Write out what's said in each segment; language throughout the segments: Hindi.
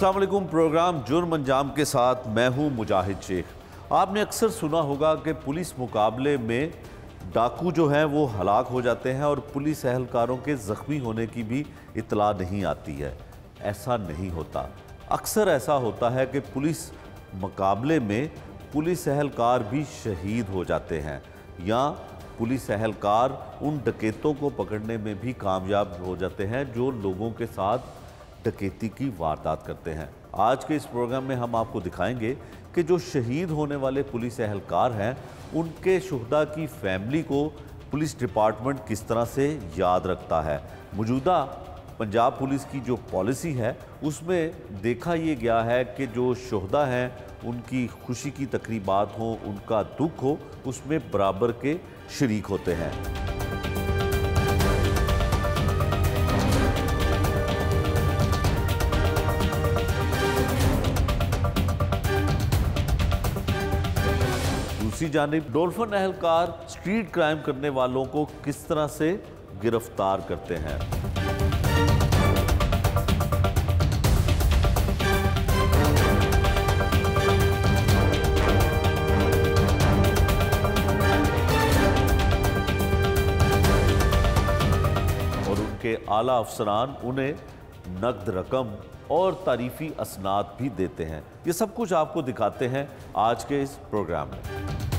अस्सलाम वालेकुम, प्रोग्राम जुर्म अंजाम के साथ मैं हूँ मुजाहिद शेख। आपने अक्सर सुना होगा कि पुलिस मुकाबले में डाकू जो हैं वो हलाक हो जाते हैं और पुलिस अहलकारों के ज़ख्मी होने की भी इतला नहीं आती है। ऐसा नहीं होता। अक्सर ऐसा होता है कि पुलिस मुकाबले में पुलिस अहलकार भी शहीद हो जाते हैं या पुलिस अहलकार उन डकैतों को पकड़ने में भी कामयाब हो जाते हैं जो लोगों के साथ डकैती की वारदात करते हैं। आज के इस प्रोग्राम में हम आपको दिखाएँगे कि जो शहीद होने वाले पुलिस एहलकार हैं, उनके शहदा की फैमिली को पुलिस डिपार्टमेंट किस तरह से याद रखता है। मौजूदा पंजाब पुलिस की जो पॉलिसी है, उसमें देखा ये गया है कि जो शहदा हैं, उनकी खुशी की तकरीबात हो, उनका दुख हो, उसमें बराबर के शरीक होते हैं। जानब डोल्फन अहलकार स्ट्रीट क्राइम करने वालों को किस तरह से गिरफ़्तार करते हैं? और उनके आला अफसरान उन्हें नकद रकम और तारीफी असनाद भी देते हैं। ये सब कुछ आपको दिखाते हैं आज के इस प्रोग्राम में।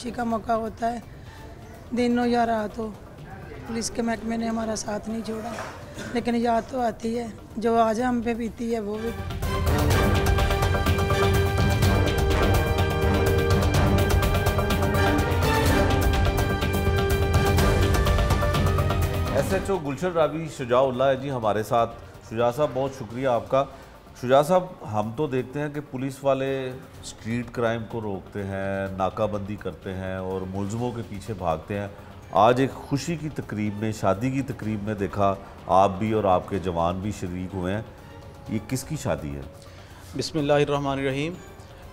खुशी का मौका होता है। दिन हो या रात हो, पुलिस के महकमे ने हमारा साथ नहीं छोड़ा। लेकिन याद तो आती है, जो आज हम पे बीती है, वो भी। S H O Gulshan Ravi Shujaullah ji हमारे साथ। शुजा साहब, बहुत शुक्रिया आपका। शुजा साहब, हम तो देखते हैं कि पुलिस वाले स्ट्रीट क्राइम को रोकते हैं, नाकाबंदी करते हैं और मुलजमों के पीछे भागते हैं। आज एक खुशी की तकरीब में, शादी की तकरीब में देखा, आप भी और आपके जवान भी शरीक हुए हैं। ये किसकी शादी है? बिसमीम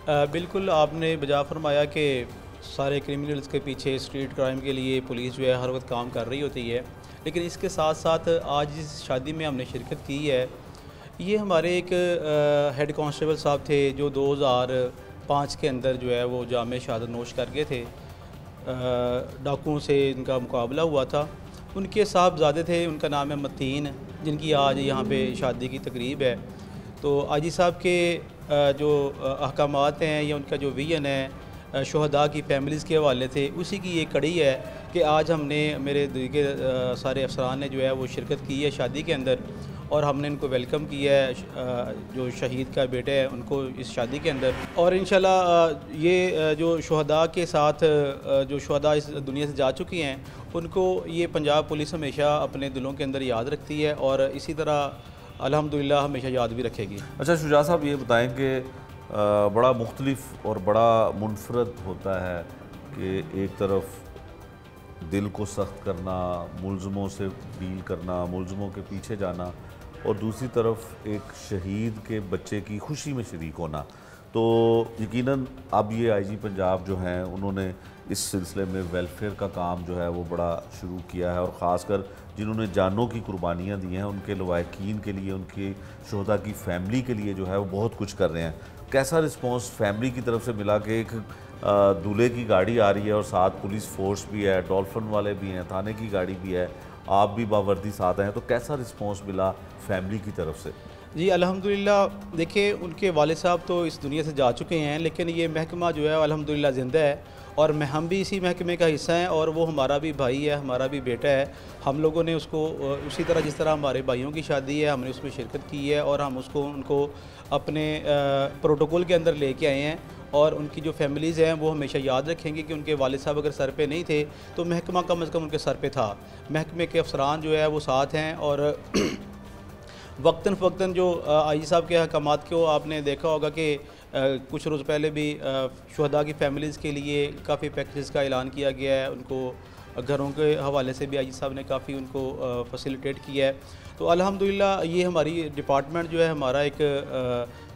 बिल्कुल आपने बजा फरमाया कि सारे क्रिमिनल्स के पीछे स्ट्रीट क्राइम के लिए पुलिस जो है हर वक्त काम कर रही होती है। लेकिन इसके साथ साथ आज इस शादी में हमने शिरकत की है ये हमारे एक हेड कांस्टेबल साहब थे जो 2005 के अंदर जो है वो जाम शहादत नोश कर गए थे। डाकुओं से इनका मुकाबला हुआ था। उनके साहबजादे थे, उनका नाम है मतीन, जिनकी आज यहाँ पे शादी की तकरीब है। तो आजी साहब के जो अहकाम हैं या उनका जो विजन है शहदा की फैमिलीज़ के हवाले थे उसी की ये कड़ी है कि आज हमने मेरे दीगे सारे अफसरान ने जो है वो शिरकत की है शादी के अंदर। और हमने इनको वेलकम किया है जो शहीद का बेटे है, उनको इस शादी के अंदर। और इन ये जो शहदा के साथ जो शहदा इस दुनिया से जा चुकी हैं, उनको ये पंजाब पुलिस हमेशा अपने दिलों के अंदर याद रखती है और इसी तरह अल्हम्दुलिल्लाह हमेशा याद भी रखेगी। अच्छा शुजा साहब ये बताएँ कि बड़ा मुख्तलिफ़ और बड़ा मुनफरद होता है कि एक तरफ़ दिल को सख्त करना, मुलजमों से डील करना, मुलजमों के पीछे जाना और दूसरी तरफ़ एक शहीद के बच्चे की खुशी में शरीक होना। तो यकीनन अब ये आईजी पंजाब जो हैं, उन्होंने इस सिलसिले में वेलफेयर का काम जो है वो बड़ा शुरू किया है और ख़ासकर जिन्होंने जानों की कुर्बानियाँ दी हैं, उनके लवाकिन के लिए, उनके शहदा की फैमिली के लिए जो है वो बहुत कुछ कर रहे हैं। कैसा रिस्पॉन्स फैमिली की तरफ़ से मिला कि एक दूल्हे की गाड़ी आ रही है और साथ पुलिस फोर्स भी है डॉल्फिन वाले भी हैं, थाने की गाड़ी भी है आप भी बावर्दी साथ हैं तो कैसा रिस्पॉन्स मिला फैमिली की तरफ़ से? जी, अल्हम्दुलिल्लाह, देखिए, उनके वाले साहब तो इस दुनिया से जा चुके हैं, लेकिन ये महकमा जो है, अल्हम्दुलिल्लाह, ज़िंदा है। और मैं, हम भी इसी महकमे का हिस्सा हैं, और वो हमारा भी भाई है, हमारा भी बेटा है। हम लोगों ने उसको उसी तरह, जिस तरह हमारे भाइयों की शादी है, हमने उसमें शिरकत की है, और हम उसको, उनको अपने प्रोटोकॉल के अंदर लेके आए हैं। और उनकी जो फैमिलीज़ हैं, वो हमेशा याद रखेंगे कि उनके वाले साहब अगर सर पे नहीं थे तो महकमा कम अज़ कम उनके सर पे था। महकमे के अफसरान जो है, वो साथ हैं और वक्ता फ़वक्ता जो आईजी साहब के अहकाम को आपने देखा होगा कि कुछ रोज़ पहले भी शहदा की फैमिलीज़ के लिए काफ़ी पैकेज का ऐलान किया गया है। उनको घरों के हवाले से भी आई साहब ने काफ़ी उनको फैसिलिटेट किया है। तो अल्हम्दुलिल्लाह, ये हमारी डिपार्टमेंट जो है, हमारा एक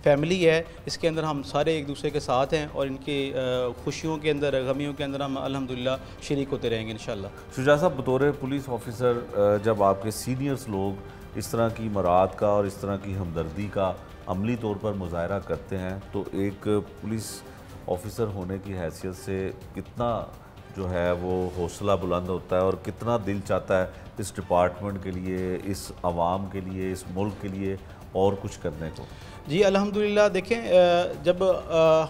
फैमिली है, इसके अंदर हम सारे एक दूसरे के साथ हैं और इनकी खुशियों के अंदर, गमियों के अंदर हम अलहमदिल्ला शरीक होते रहेंगे इन शुजा साहब, बतौर पुलिस ऑफिसर जब आपके सीनियर्स लोग इस तरह की मराद का और इस तरह की हमदर्दी का अमली तौर पर मुजाहरा करते हैं तो एक पुलिस ऑफिसर होने की हैसियत से कितना जो है वो हौसला बुलंद होता है और कितना दिल चाहता है इस डिपार्टमेंट के लिए, इस आवाम के लिए, इस मुल्क के लिए और कुछ करने को? जी, अल्हम्दुलिल्लाह, देखें जब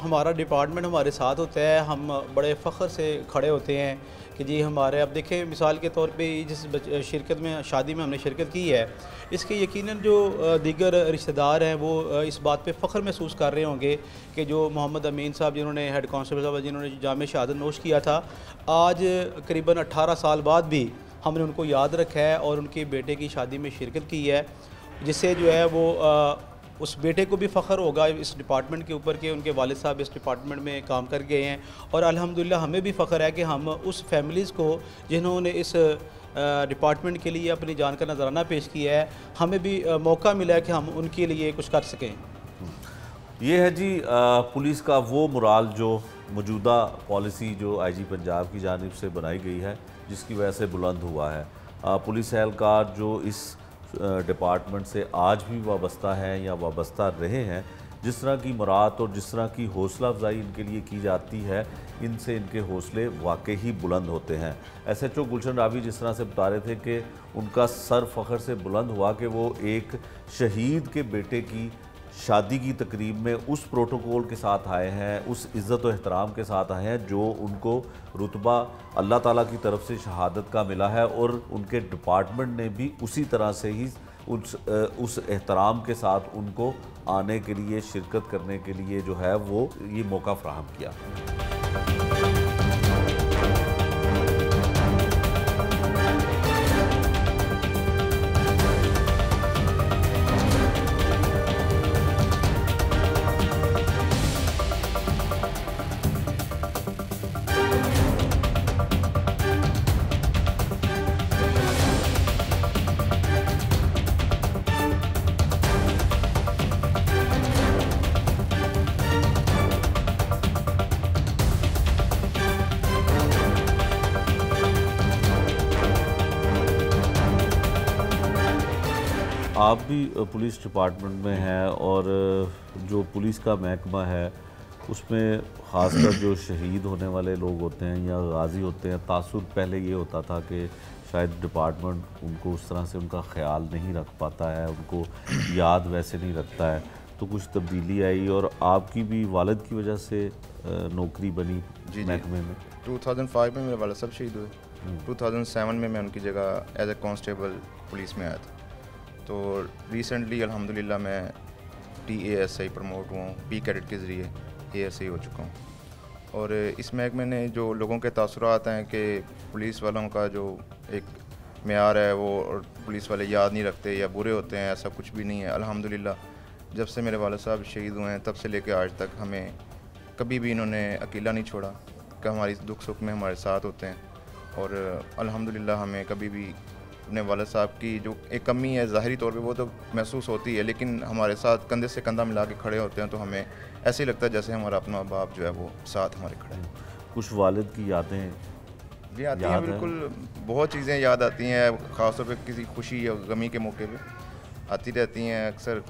हमारा डिपार्टमेंट हमारे साथ होता है, हम बड़े फ़ख्र से खड़े होते हैं कि जी, हमारे, अब देखें, मिसाल के तौर पे जिस शिरकत में, शादी में हमने शिरकत की है, इसके यकीनन जो दीगर रिश्तेदार हैं, वो इस बात पे फ़ख्र महसूस कर रहे होंगे कि जो मोहम्मद अमीन साहब जिन्होंने हेड कांस्टेबल साहब जिन्होंने जाम शहादत नोश किया था, आज करीबन अट्ठारह साल बाद भी हमने उनको याद रखा है और उनके बेटे की शादी में शिरकत की है। जिससे जो है वो आ, उस बेटे को भी फ़ख्र होगा इस डिपार्टमेंट के ऊपर कि उनके वालिद साहब इस डिपार्टमेंट में काम कर गए हैं। और अल्हम्दुलिल्लाह हमें भी फ़ख्र है कि हम उस फैमिलीज़ को जिन्होंने इस डिपार्टमेंट के लिए अपनी जान का नजराना पेश किया है हमें भी मौका मिला है कि हम उनके लिए कुछ कर सकें। ये है जी पुलिस का वो मुराल जो मौजूदा पॉलिसी जो आईजी पंजाब की जानब से बनाई गई है जिसकी वजह से बुलंद हुआ है। पुलिस एहलकार जो इस डिपार्टमेंट से आज भी वाबस्ता हैं या वाबस्ता रहे हैं, जिस तरह की मुराद और जिस तरह की हौसला अफजाई इनके लिए की जाती है, इनसे इनके हौसले वाकई ही बुलंद होते हैं। S H O Gulshan Ravi जिस तरह से बता रहे थे कि उनका सर फ़ख्र से बुलंद हुआ कि वो एक शहीद के बेटे की शादी की तकरीब में उस प्रोटोकॉल के साथ आए हैं, उस इज़्ज़त और एहतराम के साथ आए हैं, जो उनको रुतबा अल्लाह ताला की तरफ़ से शहादत का मिला है और उनके डिपार्टमेंट ने भी उसी तरह से ही उस उस एहतराम के साथ उनको आने के लिए, शिरकत करने के लिए जो है वो ये मौका फ्राहम किया। आप भी पुलिस डिपार्टमेंट में हैं और जो पुलिस का महकमा है उसमें ख़ासकर जो शहीद होने वाले लोग होते हैं या गाजी होते हैं तासुर पहले ये होता था कि शायद डिपार्टमेंट उनको उस तरह से उनका ख्याल नहीं रख पाता है उनको याद वैसे नहीं रखता है। तो कुछ तब्दीली आई और आपकी भी वालद की वजह से नौकरी बनी महकमे में? 2005 में मेरे वाला सब शहीद हुए। 2007 हम्म। में मैं उनकी जगह एज ए कांस्टेबल पुलिस में आया था। तो रिसेंटली अल्हम्दुलिल्लाह, मैं T A S I promote हुआ हूँ पी कैडेट के ज़रिए ए एस आई हो चुका हूँ। और इस महकमे ने जो लोगों के तासरात हैं कि पुलिस वालों का जो एक मैार है, वो और पुलिस वाले याद नहीं रखते या बुरे होते हैं, ऐसा कुछ भी नहीं है। अल्हम्दुलिल्लाह, जब से मेरे वाले साहब शहीद हुए हैं, तब से लेकर आज तक हमें कभी भी इन्होंने अकेला नहीं छोड़ा कि हमारी दुख सुख में हमारे साथ होते हैं। और अल्हम्दुलिल्लाह, हमें कभी भी अपने वाल साहब की जो एक कमी है ज़ाहरी तौर पे वो तो महसूस होती है लेकिन हमारे साथ कंधे से कंधा मिला के खड़े होते हैं तो हमें ऐसे ही लगता है जैसे हमारा अपना बाप जो है वो साथ हमारे खड़े हैं। कुछ वालद की यादें जी आती हैं बिल्कुल। बहुत चीज़ें याद आती हैं ख़ासतौर पर किसी खुशी या गमी के मौके पर आती रहती हैं अक्सर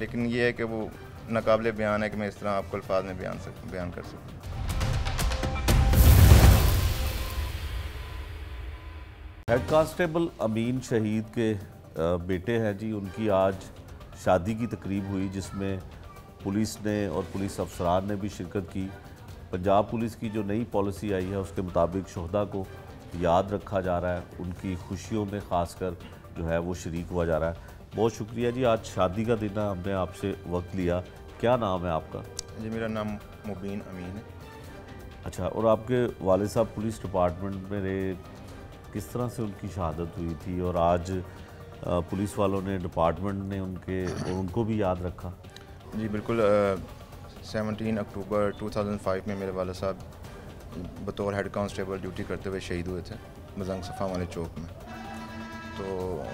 लेकिन ये है कि वो नाकबले बयान है कि मैं इस तरह आपको अल्फाज में बयान सक बयान कर सकूँ। हेड कांस्टेबल अमीन शहीद के बेटे हैं जी। उनकी आज शादी की तकरीब हुई जिसमें पुलिस ने और पुलिस अफसरान ने भी शिरकत की। पंजाब पुलिस की जो नई पॉलिसी आई है उसके मुताबिक शहदा को याद रखा जा रहा है। उनकी खुशियों में ख़ासकर जो है वो शरीक हुआ जा रहा है। बहुत शुक्रिया जी आज शादी का दिन है हमने आपसे वक्त लिया। क्या नाम है आपका? जी मेरा नाम मुबीन अमीन है। अच्छा और आपके वाले साहब पुलिस डिपार्टमेंट में रहे किस तरह से उनकी शहादत हुई थी और आज पुलिस वालों ने, डिपार्टमेंट ने उनके, और उनको भी याद रखा? जी, बिल्कुल सेवनटीन अक्टूबर 2005 में मेरे वाला साहब बतौर हेड कांस्टेबल ड्यूटी करते हुए शहीद हुए थे, मजंग सफ़ा वाले चौक में। तो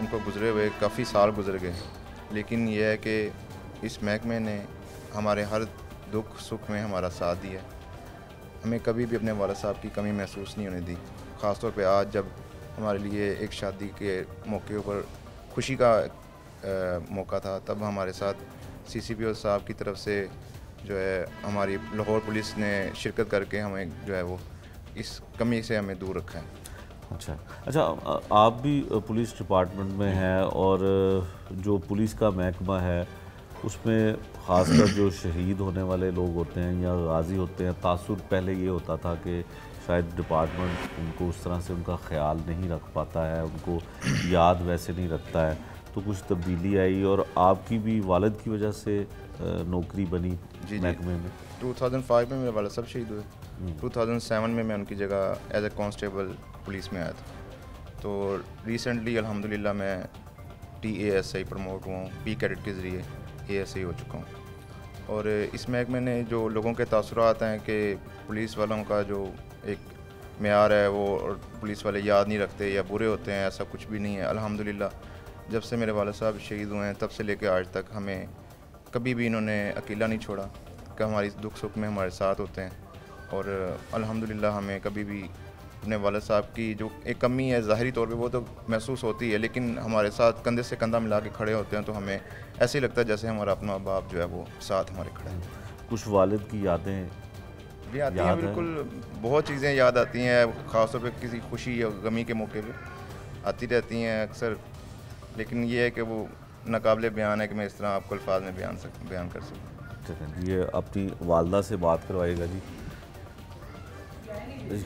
उनको गुजरे हुए काफ़ी साल गुजर गए, लेकिन यह है कि इस महकमे ने हमारे हर दुख सुख में हमारा साथ दिया। हमें कभी भी अपने वाला साहब की कमी महसूस नहीं होने दी। ख़ासतौर पे आज जब हमारे लिए एक शादी के मौके पर खुशी का अ, मौका था तब हमारे साथ सीसीपीओ साहब की तरफ़ से जो है हमारी लाहौर पुलिस ने शिरकत करके हमें जो है वो इस कमी से हमें दूर रखा है। अच्छा। अच्छा आप भी पुलिस डिपार्टमेंट में हैं और जो पुलिस का महकमा है उसमें ख़ासकर जो शहीद होने वाले लोग होते हैं या गाजी होते हैं तासुर पहले ये होता था कि शायद डिपार्टमेंट उनको उस तरह से उनका ख्याल नहीं रख पाता है उनको याद वैसे नहीं रखता है। तो कुछ तब्दीली आई और आपकी भी वालद की वजह से नौकरी बनी जी। महकमे में? 2005 में मेरे वाला सब शहीद हुए। 2007 में मैं उनकी जगह एज ए कांस्टेबल पुलिस में आया था। तो रिसेंटली अल्हम्दुलिल्लाह मैं T A S I promote हुआ हूँ पी कैडेट के ज़रिए ए एस आई हो चुका हूँ। और इस महकमे ने जो लोगों के तासुरात हैं कि पुलिस वालों का जो एक मैार है, वो और पुलिस वाले याद नहीं रखते या बुरे होते हैं, ऐसा कुछ भी नहीं है। अल्हम्दुलिल्लाह, जब से मेरे वाला साहब शहीद हुए हैं, तब से लेकर आज तक हमें कभी भी इन्होंने अकेला नहीं छोड़ा कि हमारी दुख सुख में हमारे साथ होते हैं। और अल्हम्दुलिल्लाह, हमें कभी भी अपने वालद साहब की जो एक कमी है, ज़ाहरी तौर पे वो तो महसूस होती है, लेकिन हमारे साथ कंधे से कंधा मिला के खड़े होते हैं तो हमें ऐसे ही लगता है जैसे हमारा अपना बाप जो है, वो साथ हमारे खड़ा है। कुछ वालिद की यादें भी आती हैं? बिल्कुल बहुत चीज़ें याद आती हैं ख़ासतौर पर किसी खुशी या गमी के मौके पे आती रहती हैं अक्सर। लेकिन ये है कि वो नाकाबले बयान है कि मैं इस तरह आपको अल्फाज में बयान सक बयान कर सकूँ। जी ये अपनी वालदा से बात करवाएगा जी।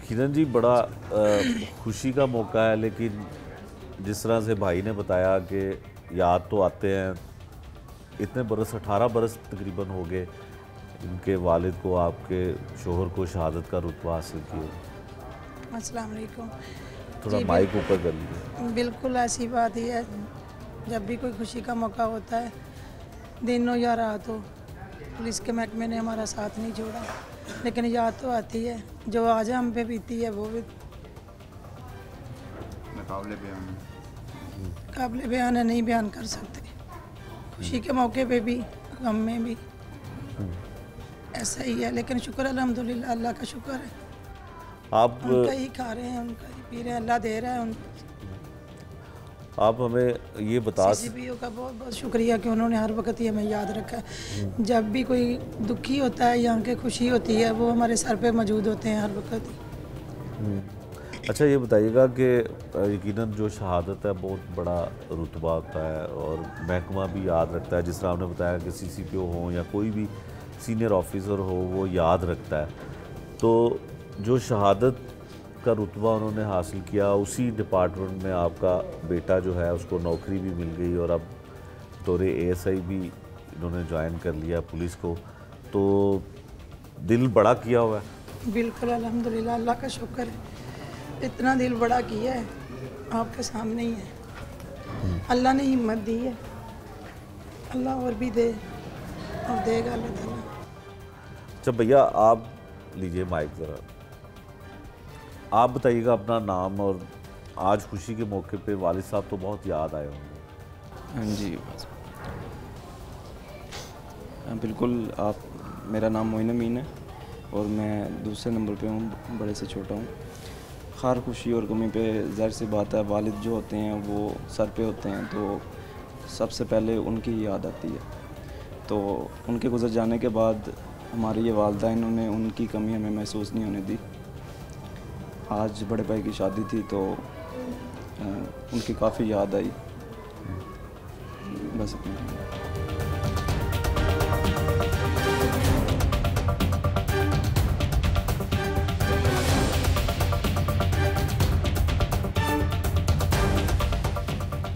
किरण जी बड़ा अ, खुशी का मौका है लेकिन जिस तरह से भाई ने बताया कि याद तो आते हैं इतने बरस अठारह बरस तकरीबन हो गए इनके वालिद को आपके शोहर को शहादत का रुतबा हासिल किए अस्सलाम वालेकुम थोड़ा माइक ऊपर कर लीजिए। बिल्कुल ऐसी बात ही है जब भी कोई खुशी का मौका होता है दिन हो या रात हो पुलिस के महकमे ने हमारा साथ नहीं छोड़ा। लेकिन याद तो आती है जो आज हम पे बीती है वो भी काबिल बयान है नहीं बयान कर सकते। खुशी के मौके पे भी गम में भी। ऐसा ही है लेकिन शुक्र अल्हम्दुलिल्लाह अल्लाह का शुक्र है। आप उनका ही खा रहे हैं उनका ही पी रहे हैं अल्लाह दे रहा है उन आप हमें ये बता सीसीपीओ का बहुत बहुत शुक्रिया कि उन्होंने हर वक्त ही हमें याद रखा है। जब भी कोई दुखी होता है या उनके खुशी होती है वो हमारे सर पे मौजूद होते हैं हर वक्त। ही अच्छा ये बताइएगा कि यकीनन जो शहादत है बहुत बड़ा रुतबा होता है और महकमा भी याद रखता है। जिस तरह आपने बताया कि सीसीपीओ हो या कोई भी सीनियर ऑफिसर हो वो याद रखता है। तो जो शहादत का रुतबा उन्होंने हासिल किया उसी डिपार्टमेंट में आपका बेटा जो है उसको नौकरी भी मिल गई और अब तौर एएसआई भी इन्होंने ज्वाइन कर लिया पुलिस को। तो दिल बड़ा किया हुआ है। बिल्कुल अल्हम्दुलिल्लाह अल्लाह का शुक्र है। इतना दिल बड़ा किया है आपके सामने ही है। अल्लाह ने हिम्मत दी है। अल्लाह और भी दे और देगा अल्लाह अच्छा भैया आप लीजिए माइक ज़रा। आप बताइएगा अपना नाम और आज खुशी के मौके पे वालिद साहब तो बहुत याद आए होंगे। हाँ जी हाँ, बिल्कुल आप मेरा नाम मोइन अमीन है और मैं दूसरे नंबर पे हूँ बड़े से छोटा हूँ। खार खुशी और गमी पे ज़ाहिर सी बात है वालिद जो होते हैं वो सर पे होते हैं तो सबसे पहले उनकी याद आती है। तो उनके गुजर जाने के बाद हमारी ये वालदा इन्होंने, उनकी कमी हमें महसूस नहीं होने दी। आज बड़े भाई की शादी थी तो उनकी काफ़ी याद आई। बस इतना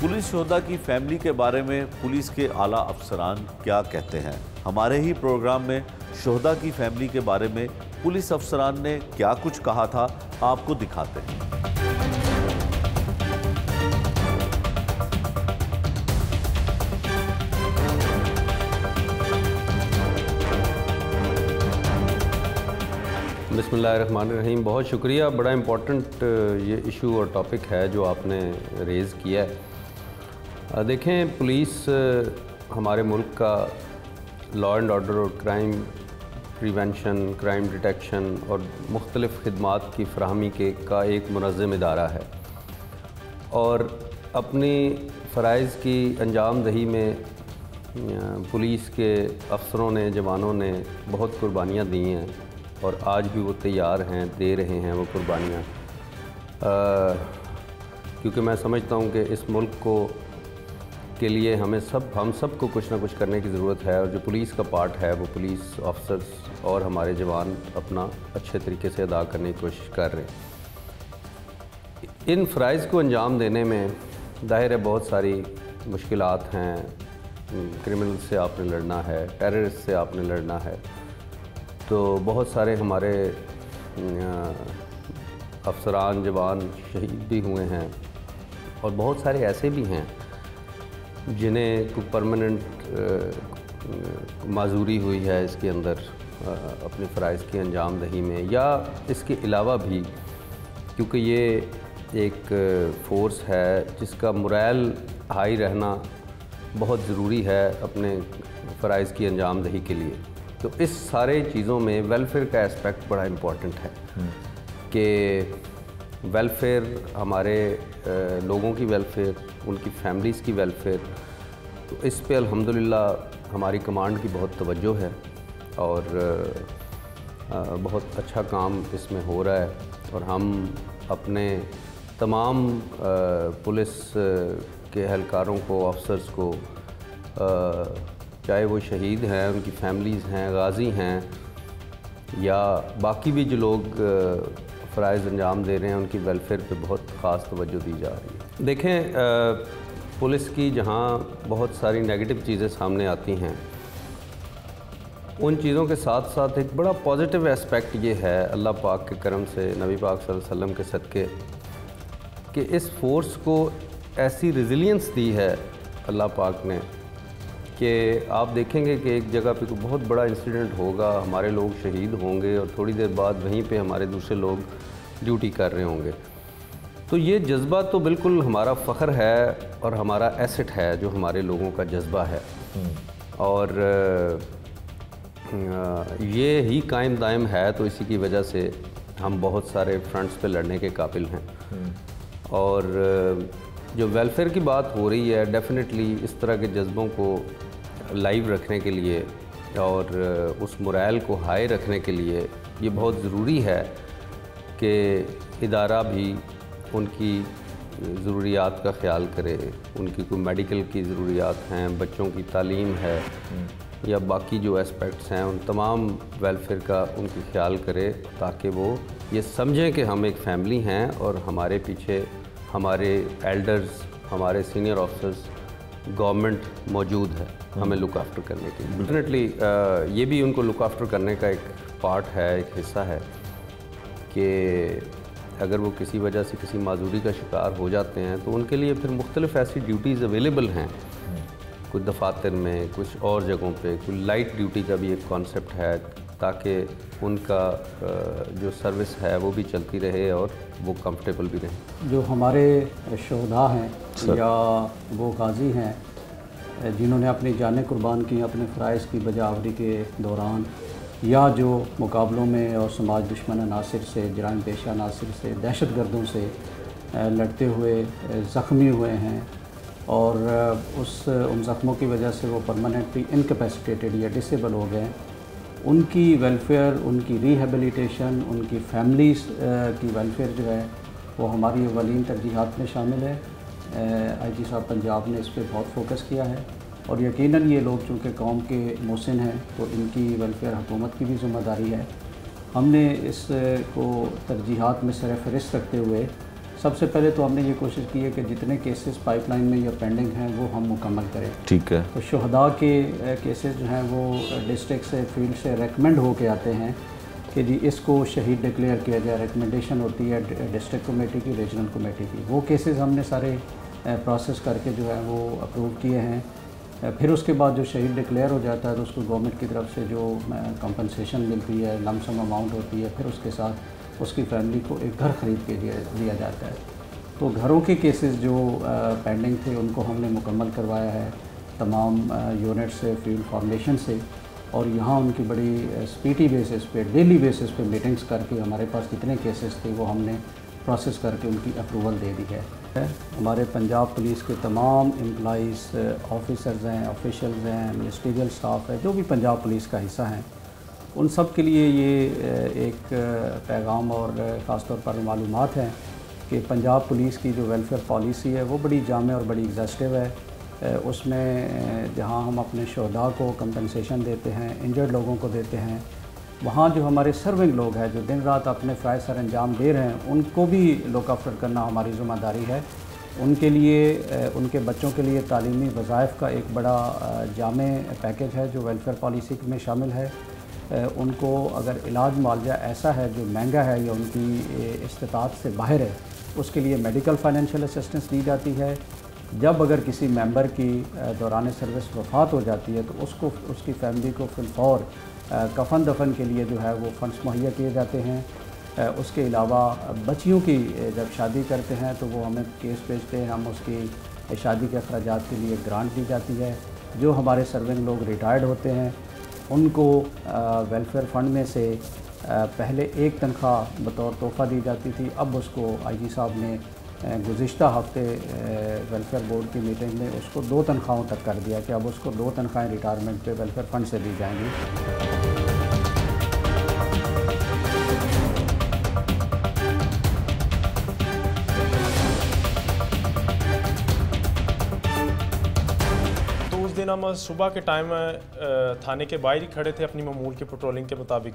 पुलिस शोधा की फैमिली के बारे में पुलिस के आला अफसरान क्या कहते हैं? हमारे ही प्रोग्राम में शहदा की फैमिली के बारे में पुलिस अफसरान ने क्या कुछ कहा था, आपको दिखाते हैं। बसमीम बहुत शुक्रिया। बड़ा इंपॉर्टेंट ये इशू और टॉपिक है जो आपने रेज़ किया है। देखें, पुलिस हमारे मुल्क का लॉ एंड ऑर्डर और क्राइम प्रिवेंशन क्राइम डिटेक्शन और मुख्तलिफ़ खदमात की फ्राहमी के का एक मनज़म इदारा है। और अपनी फ़रज़ की अंजाम दही में पुलिस के अफसरों ने, जवानों ने बहुत कुर्बानियाँ दी हैं और आज भी वो तैयार हैं, दे रहे हैं वो कुर्बानियाँ। क्योंकि मैं समझता हूँ कि इस मुल्क को के लिए हमें सब, हम सबको कुछ ना कुछ करने की ज़रूरत है और जो पुलिस का पार्ट है वो पुलिस ऑफिसर्स और हमारे जवान अपना अच्छे तरीके से अदा करने की कोशिश कर रहे हैं। इन फ़रज़ को अंजाम देने में ज़ाहिर है बहुत सारी मुश्किल हैं। क्रिमिनल से आपने लड़ना है, टेररिस्ट से आपने लड़ना है। तो बहुत सारे हमारे, अफसरान, जवान शहीद भी हुए हैं और बहुत सारे ऐसे भी हैं जिन्हें परमानेंट माजूरी हुई है इसके अंदर अपने फ़रज़ की अंजाम दही में या इसके अलावा भी क्योंकि ये एक फ़ोर्स है जिसका मुरैल हाई रहना बहुत ज़रूरी है अपने फ़रज़ की अंजाम दही के लिए। तो इस सारे चीज़ों में वेलफेयर का एस्पेक्ट बड़ा इंपॉर्टेंट है कि वेलफेयर हमारे लोगों की वेलफेयर उनकी फैमिलीज़ की वेलफेयर तो इस पे अल्हम्दुलिल्लाह हमारी कमांड की बहुत तवज्जो है और बहुत अच्छा काम इसमें हो रहा है। और हम अपने तमाम पुलिस के एहलकारों को ऑफिसर्स को चाहे वो शहीद हैं, उनकी फैमिलीज़ हैं, गाजी हैं, या बाकी भी जो लोग फ़रज़ अंजाम दे रहे हैं उनकी वेलफेयर पे बहुत ख़ास तवज्जो दी जा रही है देखें पुलिस की जहाँ बहुत सारी नेगेटिव चीज़ें सामने आती हैं उन चीज़ों के साथ साथ एक बड़ा पॉजिटिव एस्पेक्ट ये है अल्लाह पाक के करम से नबी पाक वसल्लम के सदक़े कि इस फोर्स को ऐसी रिजिलियंस दी है अल्लाह पाक ने कि आप देखेंगे कि एक जगह पे बहुत बड़ा इंसिडेंट होगा हमारे लोग शहीद होंगे और थोड़ी देर बाद वहीं पे हमारे दूसरे लोग ड्यूटी कर रहे होंगे। तो ये जज्बा तो बिल्कुल हमारा फ़ख्र है और हमारा एसेट है जो हमारे लोगों का जज्बा है। और ये ही कायम दायम है तो इसी की वजह से हम बहुत सारे फ्रंट्स पे लड़ने के काबिल हैं। और, जो वेलफेयर की बात हो रही है डेफिनेटली इस तरह के जज्बों को लाइव रखने के लिए और उस मुरैल को हाई रखने के लिए ये बहुत ज़रूरी है। कि इदारा भी उनकी ज़रूरियात का ख्याल करे। उनकी कोई मेडिकल की ज़रूरियात हैं बच्चों की तालीम है या बाकी जो एस्पेक्ट्स हैं उन तमाम वेलफेयर का उनकी ख्याल करे ताकि वो ये समझें कि हम एक फैमिली हैं और हमारे पीछे हमारे एल्डर्स हमारे सीनियर ऑफिसर्स गवर्नमेंट मौजूद है हमें लुक आफ्टर करने के लिए। डेफिनेटली ये भी उनको लुक आफ्टर करने का एक पार्ट है एक हिस्सा है। कि अगर वो किसी वजह से किसी माजूरी का शिकार हो जाते हैं तो उनके लिए फिर मुख्तलिफ़ ऐसी ड्यूटीज़ अवेलेबल हैं। कुछ दफातर में कुछ और जगहों पे कुछ लाइट ड्यूटी का भी एक कॉन्सेप्ट है ताकि उनका जो सर्विस है वो भी चलती रहे और वो कंफर्टेबल भी रहे। जो हमारे शहदा हैं या वो गाजी हैं जिन्होंने अपनी जानें कुर्बान की अपने फ़रज़ की बजावरी के दौरान या जो मुकाबलों में और समाज दुश्मन अनासर से जराम पेशा अनासर से दहशत गर्दों से लड़ते हुए ज़ख्मी हुए हैं और उस, उन ज़ख्मों की वजह से वो परमानेंटली इनकेपेसिटेटेड या डिसेबल हो गए। उनकी वेलफेयर उनकी रिहेबिलिटेशन उनकी फैमिलीज़ की वेलफेयर जो है, वो हमारी अवलिन तरजीहत में शामिल है। आई जी साहब पंजाब ने इस पर बहुत फोकस किया है। और यकीनन ये लोग चूँकि कौम के मोहसिन हैं तो इनकी वेलफेयर हुकूमत की भी ज़िम्मेदारी है। हमने इस को तरजीहत में सर फहरिस्त रखते हुए सबसे पहले तो हमने ये कोशिश की है कि जितने केसेस पाइपलाइन में या पेंडिंग हैं वो हम मुकम्मल करें। ठीक है। तो शहदा के केसेस जो हैं वो डिस्ट्रिक्ट से फ़ील्ड से रेकमेंड हो के आते हैं कि जी इसको शहीद डिक्लेयर किया जाए। रिकमेंडेशन होती है डिस्ट्रिक्ट कमेटी की रीजनल कमेटी की। वो केसेस हमने सारे प्रोसेस करके जो है वो अप्रूव किए हैं। फिर उसके बाद जो शहीद डिक्लेयर हो जाता है तो उसको गवर्नमेंट की तरफ़ से जो कंपनसेशन मिलती है लमसम अमाउंट होती है, फिर उसके साथ उसकी फैमिली को एक घर ख़रीद के दिया दिया जाता है। तो घरों के केसेस जो पेंडिंग थे, उनको हमने मुकम्मल करवाया है, तमाम यूनिट से फ़ील्ड फॉर्मेशन से। और यहाँ उनकी बड़ी स्पीटी बेसिस पे डेली बेसिस पे मीटिंग्स करके हमारे पास कितने केसेस थे, वो हमने प्रोसेस करके उनकी अप्रूवल दे दी है। हमारे पंजाब पुलिस के तमाम एम्प्लॉज़ ऑफिसर्स हैं ऑफिशल्स हैं मिनिस्ट्रियल स्टाफ है, जो भी पंजाब पुलिस का हिस्सा हैं, उन सब के लिए ये एक पैगाम और ख़ास तौर पर मालूम हैं कि पंजाब पुलिस की जो वेलफेयर पॉलिसी है, वो बड़ी जाम और बड़ी एग्जस्टिव है। उसमें जहाँ हम अपने शहदा को कंपनसेशन देते हैं इंजर्ड लोगों को देते हैं वहाँ जो हमारे सर्विंग लोग हैं, जो दिन रात अपने फ़्राइज सर अंजाम दे रहे हैं, उनको भी लुक आफ्टर करना हमारी ज़िम्मेदारी है। उनके लिए उनके बच्चों के लिए तालीमी वज़ाइफ का एक बड़ा जाम पैकेज है, जो वेलफेयर पॉलिसी में शामिल है। उनको अगर इलाज मुआवजा ऐसा है, जो महँगा है या उनकी इस्तात से बाहर है, उसके लिए मेडिकल फाइनेंशियल असिस्टेंस दी जाती है। जब अगर किसी मेंबर की दौरान सर्विस वफात हो जाती है तो उसको, उसकी फैमिली को फिलफौर कफन दफन के लिए जो है वो फ़ंड्स मुहैया किए जाते हैं। उसके अलावा बच्चियों की जब शादी करते हैं तो वो हमें केस भेजते हैं। हम उसकी शादी के अखराज के लिए ग्रांट दी जाती है। जो हमारे सर्विंग लोग रिटायर्ड होते हैं, उनको वेलफेयर फ़ंड में से पहले एक तनख्वाह बतौर तोहफ़ा दी जाती थी। अब उसको आईजी साहब ने गुज्त हफ़्ते वेलफेयर बोर्ड की मीटिंग में उसको दो तनख्वाहों तक कर दिया कि अब उसको दो तनख्वाहें रिटायरमेंट पे वेलफेयर फ़ंड से दी जाएँगी। तो उस दिन हम सुबह के टाइम थाने के बाहर ही खड़े थे अपनी मामूल की पेट्रोलिंग के मुताबिक।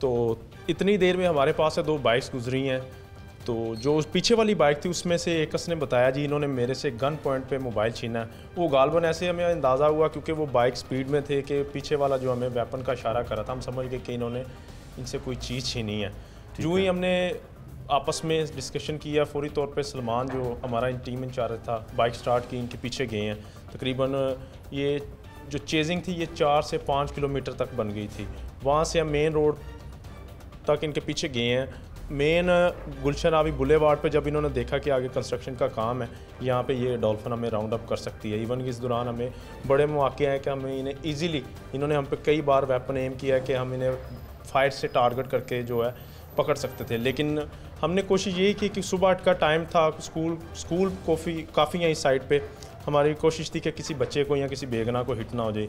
तो इतनी देर में हमारे पास से दो बाइक्स गुजरी हैं। तो जो पीछे वाली बाइक थी उसमें से एक ने बताया जी इन्होंने मेरे से गन पॉइंट पे मोबाइल छीना वो गालबन ऐसे हमें अंदाज़ा हुआ क्योंकि वो बाइक स्पीड में थे कि पीछे वाला जो हमें वेपन का इशारा करा था हम समझ गए कि इन्होंने इनसे कोई चीज़ छीनी है। जो ही हमने आपस में डिस्कशन किया फौरी तौर पे सलमान जो हमारा इन टीम इंचार्ज था बाइक स्टार्ट की इनके पीछे गए हैं। तकरीबन ये जो चेजिंग थी ये चार से पाँच किलोमीटर तक बन गई थी। वहाँ से हम मेन रोड तक इनके पीछे गए हैं। मेन गुलशन आबी बुलेवार्ड पे जब इन्होंने देखा कि आगे कंस्ट्रक्शन का काम है, यहाँ पे ये डॉल्फिन हमें राउंड अप कर सकती है। इवन कि इस दौरान हमें बड़े मौके हैं कि हमें इन्हें इजीली इन्होंने हम पे कई बार वेपन एम किया है कि हम इन्हें फायर से टारगेट करके जो है पकड़ सकते थे। लेकिन हमने कोशिश यही की कि सुबह का टाइम था स्कूल स्कूल काफ़ी काफ़ी हैं इस साइड पर हमारी कोशिश थी कि किसी बच्चे को या किसी बेगना को हिट ना हो जाए।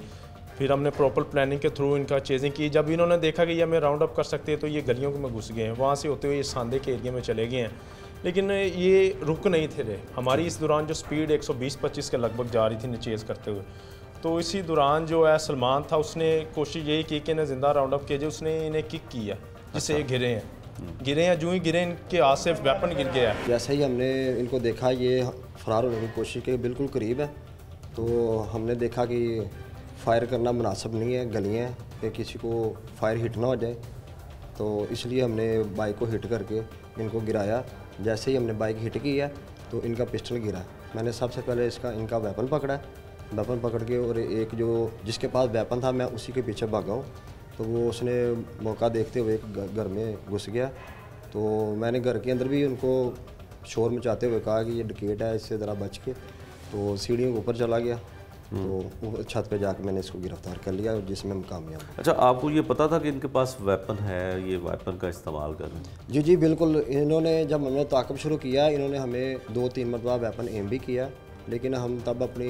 फिर हमने प्रॉपर प्लानिंग के थ्रू इनका चेजिंग की। जब इन्होंने देखा कि ये हमें राउंड अप कर सकते हैं तो ये गलियों में घुस गए हैं। वहाँ से होते हुए ये सांदे के एरिया में चले गए हैं। लेकिन ये रुक नहीं थे रहे हमारी इस दौरान जो स्पीड 120-25 के लगभग जा रही थी इन्हें चेज़ करते हुए। तो इसी दौरान जो है सलमान था उसने कोशिश यही की कि इन्हें ज़िंदा राउंड अप किया जाए। उसने इन्हें किक किया जिससे ये गिरे हैं। गिरे हैं जो ही गिरे इनके हाथ से वेपन गिर गया जैसे ही हमने इनको देखा ये फरार होने की कोशिश की बिल्कुल करीब है। तो हमने देखा कि फायर करना मुनासब नहीं है, गलियाँ कि किसी को फायर हिट ना हो जाए। तो इसलिए हमने बाइक को हिट करके इनको गिराया। जैसे ही हमने बाइक हिट की है तो इनका पिस्टल गिरा। मैंने सबसे पहले इसका, इनका वेपन पकड़ा। वेपन पकड़ के और एक जो, जिसके पास वेपन था, मैं उसी के पीछे भागा हूँ। तो वो उसने मौका देखते हुए एक घर में घुस गया। तो मैंने घर के अंदर भी उनको शोर मचाते हुए कहा कि ये डकेट है, इससे ज़रा बच के। तो सीढ़ियों के ऊपर चला गया। तो छत पे जाकर मैंने इसको गिरफ़्तार कर लिया जिसमें हम कामयाब अच्छा आपको ये पता था कि इनके पास वेपन है ये वेपन का इस्तेमाल कर रहे हैं? जी जी बिल्कुल। इन्होंने जब हमने ताकब शुरू किया इन्होंने हमें दो तीन मरतबा वेपन एम भी किया लेकिन हम तब अपनी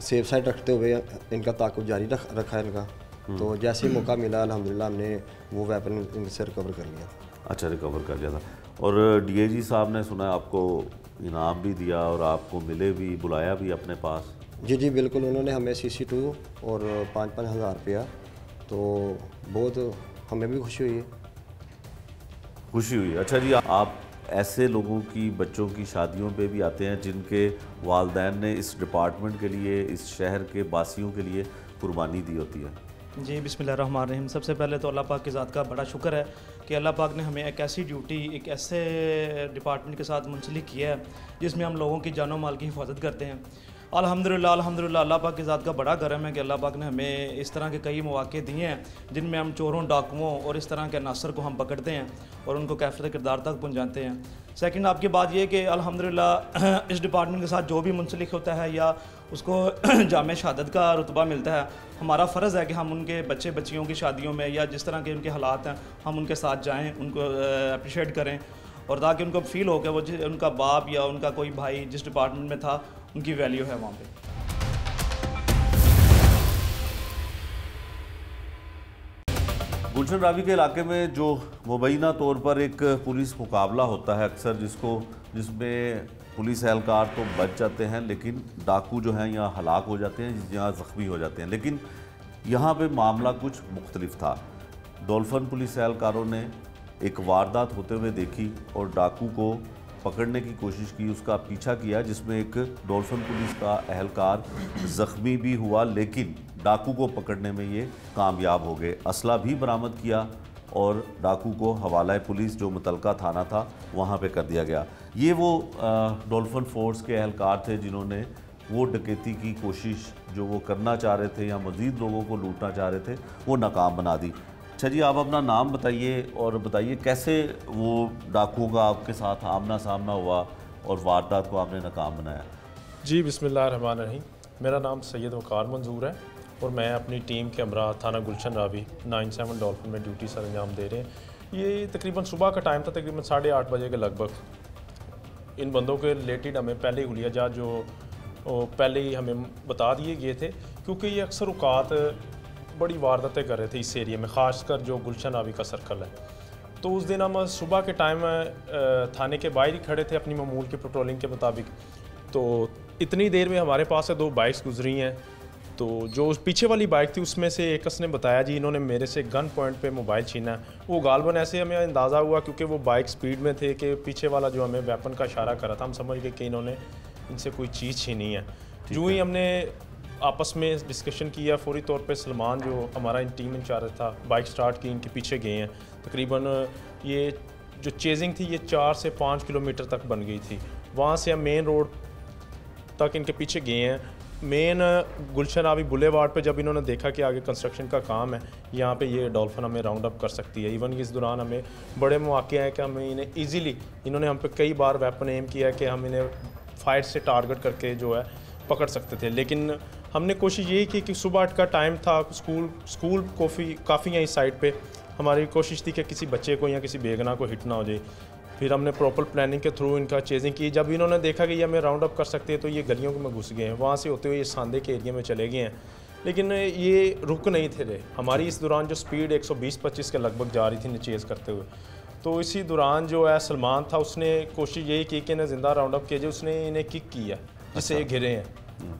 सेफ़ साइड रखते हुए इनका ताकब जारी रख रखा है इनका। हम्म। तो जैसे ही मौका मिला अलहमदिल्ला हमने वो वेपन इनसे रिकवर कर लिया। अच्छा रिकवर कर लिया था। और डीआईजी साहब ने सुना आपको इनाम भी दिया और आपको मिले भी बुलाया भी अपने पास? जी जी बिल्कुल उन्होंने हमें सी सी टू और पाँच पाँच हज़ार रुपया तो बहुत हमें भी खुशी हुई है। खुशी हुई। अच्छा जी आप ऐसे लोगों की बच्चों की शादियों पे भी आते हैं जिनके वालदेन ने इस डिपार्टमेंट के लिए इस शहर के बासियों के लिए कुर्बानी दी होती है? जी बिसमीम सबसे पहले तो अल्लाह पाक की ज़ात का बड़ा शुक्र है कि अल्लाह पाक ने हमें एक ऐसी ड्यूटी एक ऐसे डिपार्टमेंट के साथ मुंसलिक किया है जिसमें हम लोगों की जानों माल की हिफाजत करते हैं। अल्हम्दुलिल्लाह अल्हम्दुलिल्लाह, अल्लाह पाक की ज़ात का बड़ा गर्म है कि अल्लाह पाक ने हमें इस तरह के कई मौके दिए हैं, जिनमें हम चोरों, डाकुओं और इस तरह के नासर को हम पकड़ते हैं और उनको कैफरत किरदार तक पहुँचाते हैं। सेकंड आपकी बात ये कि अल्हम्दुलिल्लाह, इस डिपार्टमेंट के साथ जो भी मुंसलिक होता है या उसको जाम शहादत का रुतबा मिलता है, हमारा फ़र्ज़ है कि हम उनके बच्चे बच्चियों की शादियों में या जिस तरह के उनके हालात हैं, हम उनके साथ जाएँ, उनको अप्रिशिएट करें और ताकि उनको फील हो कि वो उनका बाप या उनका कोई भाई जिस डिपार्टमेंट में था उनकी वैल्यू है वहाँ पे। गुलशन रावी के इलाके में जो मुबैना तौर पर एक पुलिस मुकाबला होता है अक्सर, जिसको, जिसमें पुलिस एहलकार तो बच जाते हैं, लेकिन डाकू जो हैं यहाँ हलाक हो जाते हैं, यहाँ ज़ख्मी हो जाते हैं। लेकिन यहाँ पे मामला कुछ मुख्तलिफ़ था। डोल्फन पुलिस एहलकारों ने एक वारदात होते हुए देखी और डाकू को पकड़ने की कोशिश की, उसका पीछा किया, जिसमें एक डॉल्फिन पुलिस का अहलकार ज़ख्मी भी हुआ, लेकिन डाकू को पकड़ने में ये कामयाब हो गए। असला भी बरामद किया और डाकू को हवाला पुलिस, जो मुतलका थाना था, वहाँ पे कर दिया गया। ये वो डॉल्फिन फोर्स के अहलकार थे, जिन्होंने वो डकैती की कोशिश, जो वो करना चाह रहे थे या मज़ीद लोगों को लूटना चाह रहे थे, वो नाकाम बना दी। अच्छा जी, आप अपना नाम बताइए और बताइए कैसे वो डाकुओं का आपके साथ आमना सामना हुआ और वारदात को आपने नाकाम बनाया? जी रहीम मेरा नाम सैयद वकार मंजूर है और मैं अपनी टीम के हमरा थाना Gulshan Ravi, nine seven dolphin में ड्यूटी सर अंजाम दे रहे हैं। ये तकरीबन सुबह का टाइम था, तकरीबन साढ़े आठ बजे के लगभग। इन बंदों के रिलेटेड हमें पहले ही हुलिया जहाज़ जो पहले ही हमें बता दिए गए थे, क्योंकि ये अक्सर अवकात बड़ी वारदातें कर रहे थे इस एरिए में ख़ासकर जो गुलशन आवी का सर्कल है। तो उस दिन हम सुबह के टाइम थाने के बाहर ही खड़े थे अपनी मामूल की पेट्रोलिंग के मुताबिक। तो इतनी देर में हमारे पास से दो बाइक्स गुजरी हैं। तो जो उस पीछे वाली बाइक थी उसमें से एक ने बताया जी इन्होंने मेरे से गन पॉइंट पे मोबाइल छीना है। वो गालबन ऐसे हमें अंदाज़ा हुआ क्योंकि वो बाइक स्पीड में थे कि पीछे वाला जो हमें वेपन का इशारा करा था हम समझ गए कि इन्होंने इनसे कोई चीज़ छीनी है। जो ही। हमने आपस में डिस्कशन किया फौरी तौर पे सलमान जो हमारा इन टीम इंचार्ज था बाइक स्टार्ट की, इनके पीछे गए हैं। तकरीबन, ये जो चेजिंग थी, ये चार से पाँच किलोमीटर तक बन गई थी। वहाँ से हम मेन रोड तक इनके पीछे गए हैं। मेन गुलशन आबी बुलेवार्ड पे जब इन्होंने देखा कि आगे कंस्ट्रक्शन का काम है, यहाँ पे ये डॉल्फिन हमें राउंड अप कर सकती है। इवन इस दौरान हमें बड़े मौके हैं कि हमें इन्हें ईजीली इन्होंने हम पे कई बार वेपन एम किया है कि हम इन्हें फाइट से टारगेट करके जो है, पकड़ सकते थे। लेकिन हमने कोशिश यही की कि सुबह का टाइम था स्कूल स्कूल काफ़ी काफ़ी हैं इस साइड पे। हमारी कोशिश थी कि किसी बच्चे को या किसी बेगना को हिट ना हो जाए। फिर हमने प्रॉपर प्लानिंग के थ्रू इनका चेजिंग की। जब इन्होंने देखा कि ये हमें राउंड अप कर सकते हैं तो ये गलियों में घुस गए हैं। वहाँ से होते हुए ये सांदे के एरिया में चले गए हैं। लेकिन ये रुक नहीं थे रहे हमारी इस दौरान जो स्पीड 120-25 के लगभग जा रही थी चेज़ करते हुए। तो इसी दौरान जो है सलमान था उसने कोशिश यही की कि इन्हें ज़िंदा राउंड अप किया जाए। उसने इन्हें किक किया जिससे ये घिरे हैं।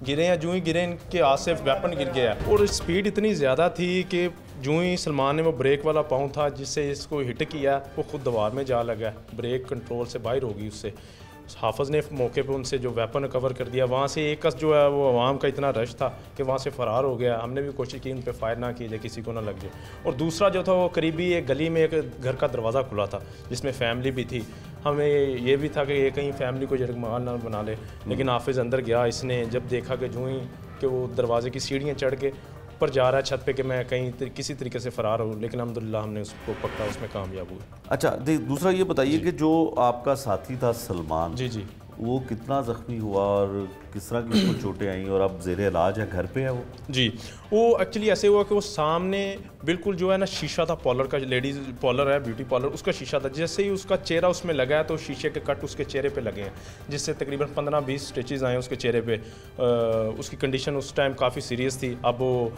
गिरे या जो ही गिरे, इनके हाथ से वेपन गिर गया। और स्पीड इतनी ज़्यादा थी कि जो ही सलमान ने वो ब्रेक वाला पाँव था, जिससे इसको हिट किया, वो खुद दीवार में जा लगा। ब्रेक कंट्रोल से बाहर होगी उससे। हाफज ने मौके पर उनसे जो वेपन कवर कर दिया, वहाँ से एक जो है वो आवाम का इतना रश था कि वहाँ से फ़रार हो गया। हमने भी कोशिश की उन पर फायर ना की जाए, किसी को ना लग जाए। और दूसरा जो था, वो करीबी एक गली में एक घर का दरवाज़ा खुला था, जिसमें फैमिली भी थी। हमें ये भी था कि ये कहीं फैमिली को जगमगान ना बना ले। लेकिन हाफिज़ अंदर गया इसने जब देखा कि जो ही कि वो दरवाजे की सीढ़ियाँ चढ़ के ऊपर जा रहा है छत पे कि मैं कहीं तर, किसी तरीके से फ़रार हूँ लेकिन अलहमदिल्ला हमने उसको पकड़ा उसमें कामयाब हुए अच्छा देख दूसरा ये बताइए कि जो आपका साथी था सलमान जी जी। वो कितना ज़ख्मी हुआ और किस तरह की उसको चोटें आई और अब जेर इलाज है घर पे है वो? जी वो एक्चुअली ऐसे हुआ कि वो सामने बिल्कुल जो है ना शीशा था पॉलर का लेडीज़ पॉलर है ब्यूटी पॉलर उसका शीशा था। जैसे ही उसका चेहरा उसमें लगा है तो शीशे के कट उसके चेहरे पे लगे हैं जिससे तकरीबन पंद्रह बीस स्टिचेज़ आए उसके चेहरे पे। आ, उसकी कंडीशन उस टाइम काफ़ी सीरियस थी। अब वो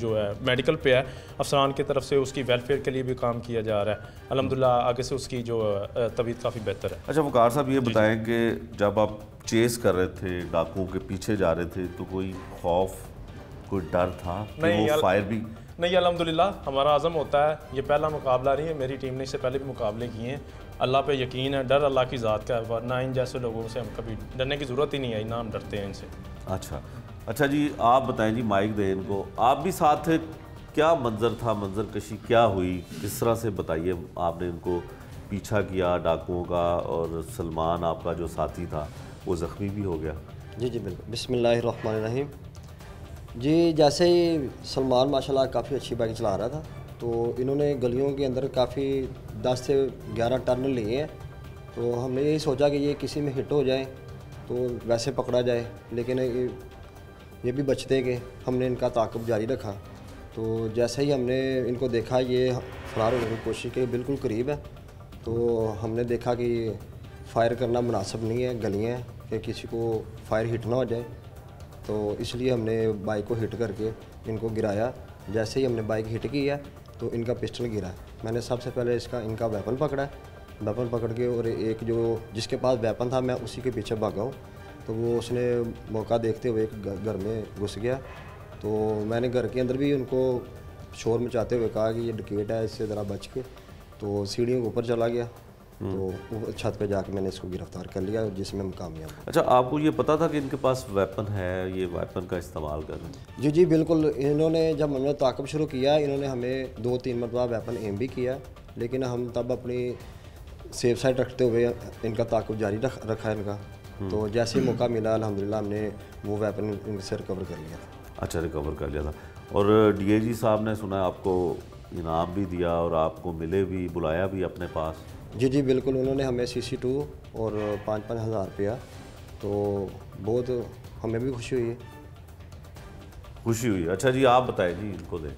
जो है मेडिकल पे है। अफसरान की तरफ़ से उसकी वेलफेयर के लिए भी काम किया जा रहा है। अलहमदिल्ला आगे से उसकी जो तबीयत काफ़ी बेहतर है। अच्छा वकार साहब ये बताएँ कि जब आप चेस कर रहे थे डाकुओं के पीछे जा रहे थे तो कोई खौफ कोई डर था नहीं वो फायर भी नहीं अल्हम्दुलिल्लाह हमारा आज़म होता है ये पहला मुकाबला नहीं है मेरी टीम ने इससे पहले भी मुकाबले किए हैं। अल्लाह पे यकीन है डर अल्लाह की ज़ात का है वरना इन जैसे लोगों से हम कभी डरने की ज़रूरत ही नहीं आई ना हम डरते हैं इनसे। अच्छा। अच्छा जी आप बताएँ जी माइक दें इनको। आप भी साथ थे क्या मंजर था मंजर कशी क्या हुई? किस तरह से बताइए आपने इनको पीछा किया डाकुओं का और सलमान आपका जो साथी था। वो ज़ख्मी भी हो गया। जी जी, बिल्कुल। बिस्मिल्लाहिर्रहमानिर्रहीम। जी, जैसे ही सलमान, माशाल्लाह, काफ़ी अच्छी बाइक चला रहा था तो इन्होंने गलियों के अंदर काफ़ी 10 से 11 टर्न लिए हैं। तो हमने यही सोचा कि ये किसी में हिट हो जाए तो वैसे पकड़ा जाए, लेकिन ये भी बचते गए हमने इनका ताकब जारी रखा। तो जैसे ही हमने इनको देखा, ये फरार होने की कोशिश की, बिल्कुल करीब है। तो हमने देखा कि फायर करना मुनासिब नहीं है गलियाँ कि किसी को फायर हिट ना हो जाए। तो इसलिए हमने बाइक को हिट करके इनको गिराया। जैसे ही हमने बाइक हिट की है तो इनका पिस्टल गिरा। मैंने सबसे पहले इसका, इनका वेपन पकड़ा। वेपन पकड़ के और एक जो, जिसके पास वेपन था, मैं उसी के पीछे भागा हूँ। तो वो उसने मौका देखते हुए एक घर में घुस गया। तो मैंने घर के अंदर भी उनको शोर मचाते हुए कहा कि ये डकेट है, इससे ज़रा बच के। तो सीढ़ियों के ऊपर चला गया। तो छत पे जाके मैंने इसको गिरफ़्तार कर लिया जिसमें हम कामयाब अच्छा आपको ये पता था कि इनके पास वेपन है ये वेपन का इस्तेमाल कर रहे हैं? जी जी बिल्कुल। इन्होंने जब हमने ताकब शुरू किया इन्होंने हमें दो तीन मरतबा वेपन एम भी किया लेकिन हम तब अपनी सेफ़ साइड रखते हुए इनका ताकब जारी रख रखा इनका। तो जैसे ही मौका मिला अलहमदिल्ला हमने वो वेपन इनसे रिकवर कर लिया। अच्छा रिकवर कर लिया था। और डीआईजी साहब ने सुना आपको इनाम भी दिया और आपको मिले भी बुलाया भी अपने पास? जी जी बिल्कुल उन्होंने हमें सी सी टू और पाँच पाँच हज़ार रुपया तो बहुत हमें भी खुशी हुई है। खुशी हुई। अच्छा जी आप बताए जी इनको दे।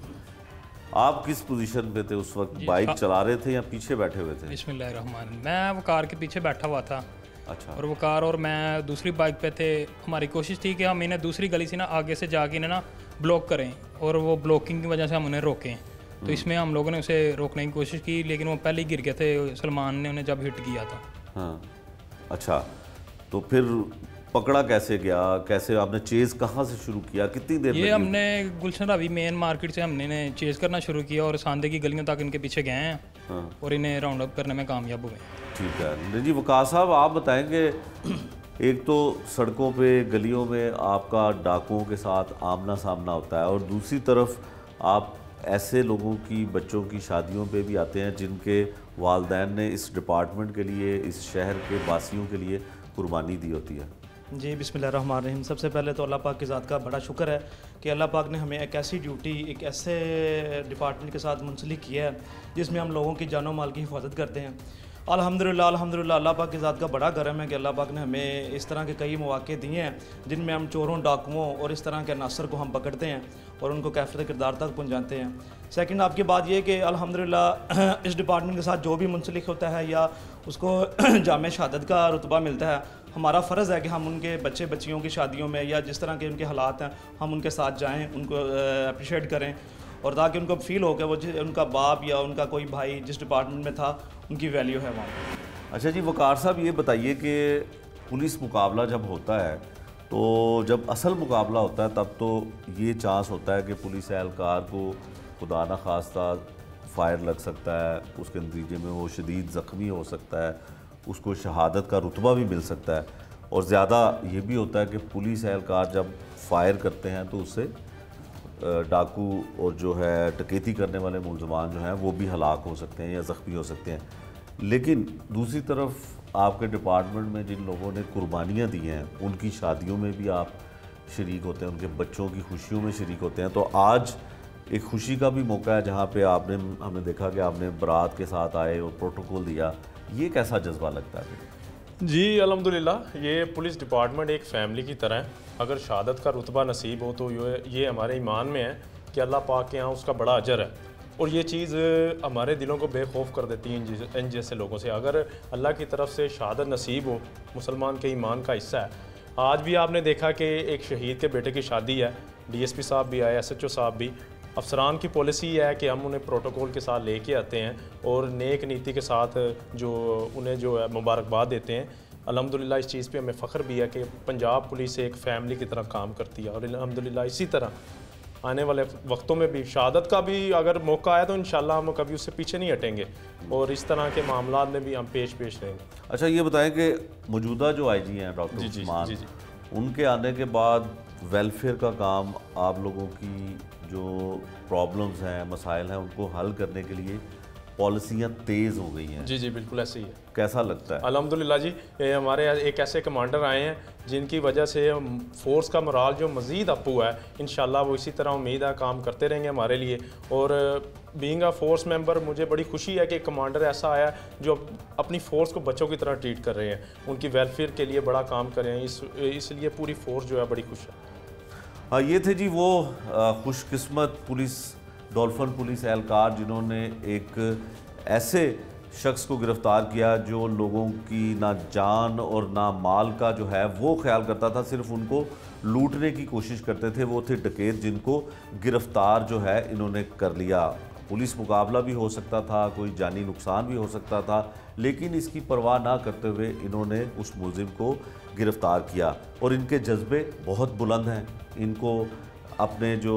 आप किस पोजीशन पे थे उस वक्त? बाइक चला रहे थे या पीछे बैठे हुए थे? बिस्मिल्लाहिर्रहमान। मैं वो कार के पीछे बैठा हुआ था। अच्छा। और वो कार और मैं दूसरी बाइक पे थे। हमारी कोशिश थी कि हम इन्हें दूसरी गली से ना आगे से जाके इन्हें ना ब्लॉक करें और वो ब्लॉकिंग की वजह से हम उन्हें रोकें। तो इसमें हम लोगों ने उसे रोकने की कोशिश की लेकिन वो पहले ही गिर गए थे सलमान ने उन्हें जब हिट किया था। हाँ अच्छा तो फिर पकड़ा कैसे गया? कैसे आपने चेज कहाँ से शुरू किया? कितनी देर ये हमने गुलशन रवि मेन मार्केट से हमने ने चेज करना शुरू किया और सांदे की गलियों तक इनके पीछे गए हैं हाँ। और इन्हें राउंड अप करने में कामयाब हुए। ठीक है। जी वकास साहब आप बताएँगे एक तो सड़कों पे गलियों में आपका डाकुओं के साथ आमना सामना होता है और दूसरी तरफ़ आप ऐसे लोगों की, बच्चों की शादियों पे भी आते हैं जिनके वालदेन ने इस डिपार्टमेंट के लिए, इस शहर के वासियों के लिए कुर्बानी दी होती है। जी, बिस्मिल्लाहिर्रहमानिर्रहीम। सबसे पहले तो अल्लाह पाक की ज़ात का बड़ा शुक्र है कि अल्लाह पाक ने हमें एक ऐसी ड्यूटी एक ऐसे डिपार्टमेंट के साथ मुंसलिक किया है, जिसमें हम लोगों की जानो माल की हिफाजत करते हैं। अल्हम्दुलिल्लाह अल्हम्दुलिल्लाह, अल्लाह पाक की ज़ात का बड़ा गर्म है कि अल्लाह पाक ने हमें इस तरह के कई मौाक़े दिए हैं, जिनमें हम चोरों, डाकुओं और इस तरह के नासर को हम पकड़ते हैं। और उनको कैफरत किरदार तक पहुँचाते हैं। सेकंड आपकी बात यह कि अल्हम्दुलिल्लाह, इस डिपार्टमेंट के साथ जो भी मुंसलिक होता है या उसको जाम शहादत का रुतबा मिलता है, हमारा फ़र्ज़ है कि हम उनके बच्चे बच्चियों की शादियों में या जिस तरह के उनके हालात हैं, हम उनके साथ जाएँ, उनको अप्रिशिएट करें। और ताकि उनको फील हो कि वो उनका बाप या उनका कोई भाई जिस डिपार्टमेंट में था, उनकी वैल्यू है वहाँ। अच्छा जी, वकार साहब ये बताइए कि पुलिस मुकाबला जब होता है तो जब असल मुकाबला होता है, तब तो ये चांस होता है कि पुलिस एहलकार को खुदा न खास्ता फायर लग सकता है, उसके नतीजे में वो शदीद ज़ख्मी हो सकता है, उसको शहादत का रुतबा भी मिल सकता है। और ज़्यादा ये भी होता है कि पुलिस एहलकार जब फायर करते हैं तो उससे डाकू और जो है टकेती करने वाले मुलजमान जो हैं, वो भी हलाक हो सकते हैं या ज़ख्मी हो सकते हैं। लेकिन दूसरी तरफ़ आपके डिपार्टमेंट में जिन लोगों ने कुर्बानियाँ दी हैं, उनकी शादियों में भी आप शरीक होते हैं, उनके बच्चों की खुशियों में शरीक होते हैं। तो आज एक खुशी का भी मौका है जहाँ पे आपने, हमने देखा कि आपने बरात के साथ आए और प्रोटोकॉल दिया। ये कैसा जज्बा लगता है? जी अलहमदिल्ला ये पुलिस डिपार्टमेंट एक फ़ैमिली की तरह है। अगर शहादत का रुतबा नसीब हो तो ये ये हमारे ईमान में है कि अल्लाह पाक के यहाँ उसका बड़ा अजर है। और ये चीज़ हमारे दिलों को बेखौफ कर देती है इन जैसे लोगों से। अगर अल्लाह की तरफ़ से शहादत नसीब हो, मुसलमान के ईमान का हिस्सा है। आज भी आपने देखा कि एक शहीद के बेटे की शादी है। डीएसपी साहब भी आए, एसएचओ साहब भी। अफसरान की पॉलिसी है कि हम उन्हें प्रोटोकॉल के साथ लेके आते हैं और नेक नीति के साथ जो उन्हें जो है मुबारकबाद देते हैं। अलहमदिल्ला इस चीज़ पे हमें फ़ख्र भी है कि पंजाब पुलिस एक फ़ैमिली की तरह काम करती है और अलहमदिल्ला इसी तरह आने वाले वक्तों में भी। शहादत का भी अगर मौका आया तो इन हम कभी उससे पीछे नहीं हटेंगे। और इस तरह के मामला में भी हम पेश पेश रहेंगे। अच्छा ये बताएँ कि मौजूदा जो आई जी हैं डॉक्टर जी, जी, जी, उनके आने के बाद वेलफेयर का काम आप लोगों की जो प्रॉब्लम्स हैं मसाइल हैं उनको हल करने के लिए पॉलिसियाँ तेज़ हो गई हैं। जी जी बिल्कुल ऐसे ही है। कैसा लगता है? अल्हम्दुलिल्लाह जी ये हमारे यहाँ एक ऐसे कमांडर आए हैं जिनकी वजह से फोर्स का मराल जो मज़ीद अप हुआ है इन वो इसी तरह उम्मीद है काम करते रहेंगे हमारे लिए। और बींग अ फोर्स मेंबर मुझे बड़ी खुशी है कि कमांडर ऐसा आया जो अपनी फ़ोर्स को बच्चों की तरह ट्रीट कर रहे हैं। उनकी वेलफेयर के लिए बड़ा काम कर रहे हैं इस इसलिए पूरी फोर्स जो है बड़ी खुश है। हाँ ये थे जी वो खुशकस्मत पुलिस डॉल्फन पुलिस एहलकार जिन्होंने एक ऐसे शख्स को गिरफ़्तार किया जो लोगों की ना जान और ना माल का जो है वो ख्याल करता था, सिर्फ़ उनको लूटने की कोशिश करते थे। वो थे डकैत, जिनको गिरफ़्तार जो है इन्होंने कर लिया। पुलिस मुकाबला भी हो सकता था, कोई जानी नुकसान भी हो सकता था, लेकिन इसकी परवाह ना करते हुए इन्होंने उस मुलिम को गिरफ़्तार किया। और इनके जज्बे बहुत बुलंद हैं। इनको अपने जो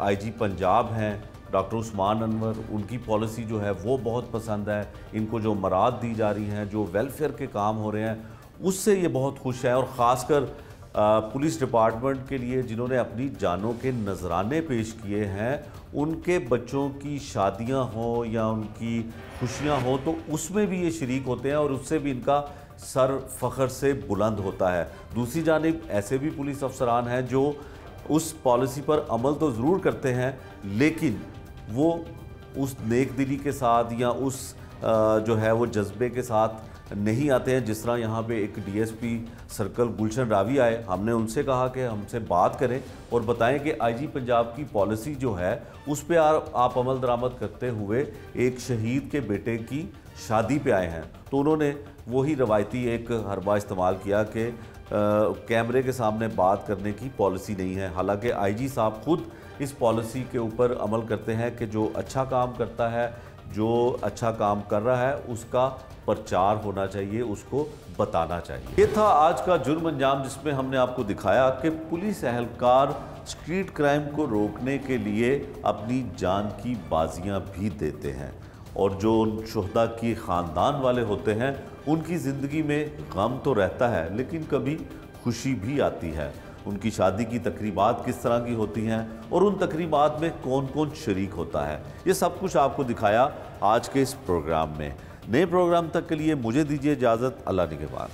आईजी पंजाब हैं, डॉक्टर उस्मान अनवर, उनकी पॉलिसी जो है वो बहुत पसंद है। इनको जो मराद दी जा रही हैं, जो वेलफेयर के काम हो रहे हैं, उससे ये बहुत खुश है और ख़ासकर पुलिस डिपार्टमेंट के लिए जिन्होंने अपनी जानों के नजराने पेश किए हैं, उनके बच्चों की शादियाँ हों या उनकी खुशियाँ हों तो उसमें भी ये शरीक होते हैं और उससे भी इनका सर फ़ख्र से बुलंद होता है। दूसरी जानब ऐसे भी पुलिस अफसरान हैं जो उस पॉलिसी पर अमल तो ज़रूर करते हैं लेकिन वो उस नेक दिली के साथ या उस जो है वो जज्बे के साथ नहीं आते हैं। जिस तरह यहाँ पे एक डीएसपी सर्कल गुलशन रावी आए हमने उनसे कहा कि हमसे बात करें और बताएँ कि आईजी पंजाब की पॉलिसी जो है उस पर आप, अमल दरामद करते हुए एक शहीद के बेटे की शादी पे आए हैं। तो उन्होंने वही रवायती एक हरबा इस्तेमाल किया कि कैमरे के सामने बात करने की पॉलिसी नहीं है। हालाँकि आईजी साहब खुद इस पॉलिसी के ऊपर अमल करते हैं कि जो अच्छा काम करता है, जो अच्छा काम कर रहा है, उसका प्रचार होना चाहिए, उसको बताना चाहिए। ये था आज का जुर्म अंजाम, जिसमें हमने आपको दिखाया कि पुलिस एहलकार स्ट्रीट क्राइम को रोकने के लिए अपनी जान की बाजियाँ भी देते हैं और जो उन शहदा की ख़ानदान वाले होते हैं उनकी ज़िंदगी में गम तो रहता है, लेकिन कभी खुशी भी आती है। उनकी शादी की तकरीबात किस तरह की होती हैं और उन तकरीबात में कौन कौन शरीक होता है, ये सब कुछ आपको दिखाया आज के इस प्रोग्राम में। नए प्रोग्राम तक के लिए मुझे दीजिए इजाज़त, अल्लाह के बाद।